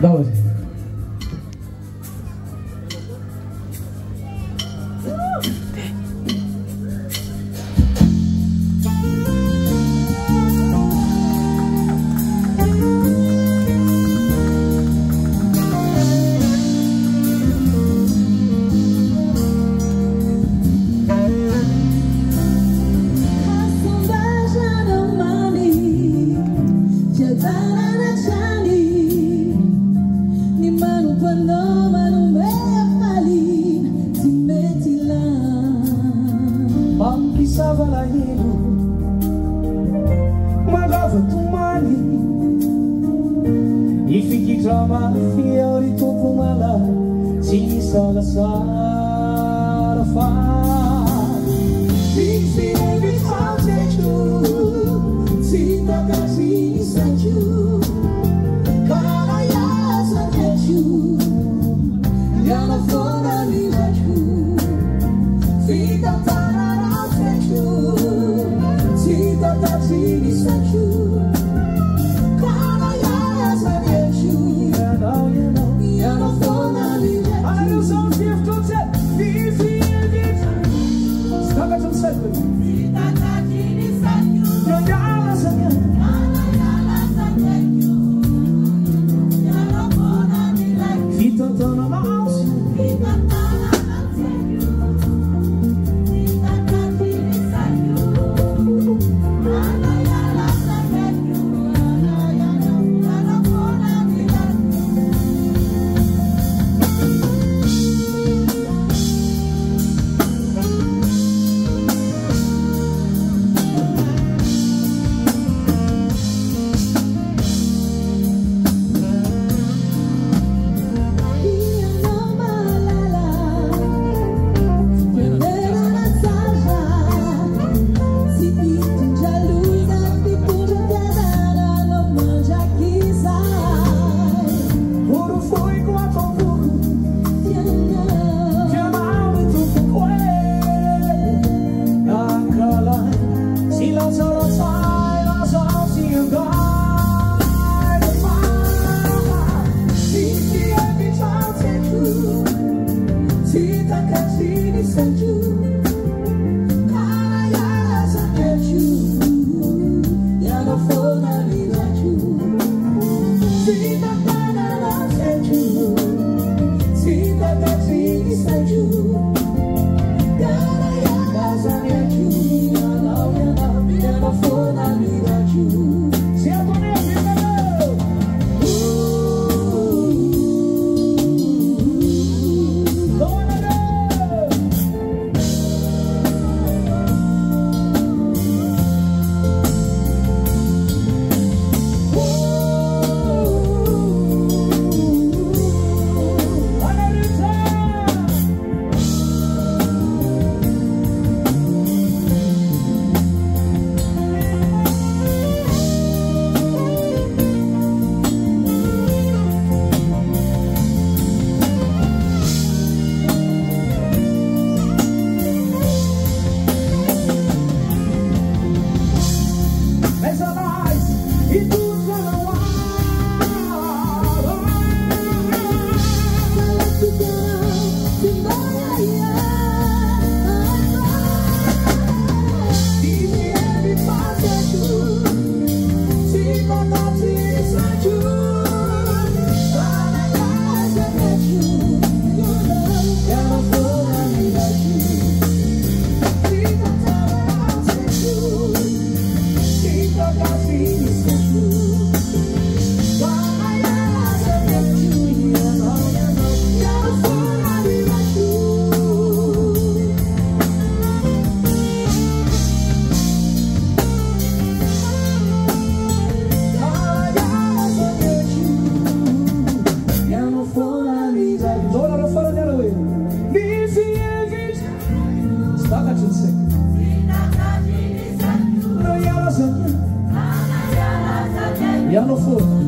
那我。مفtكمa 了 sصص sent you Eu não fundo.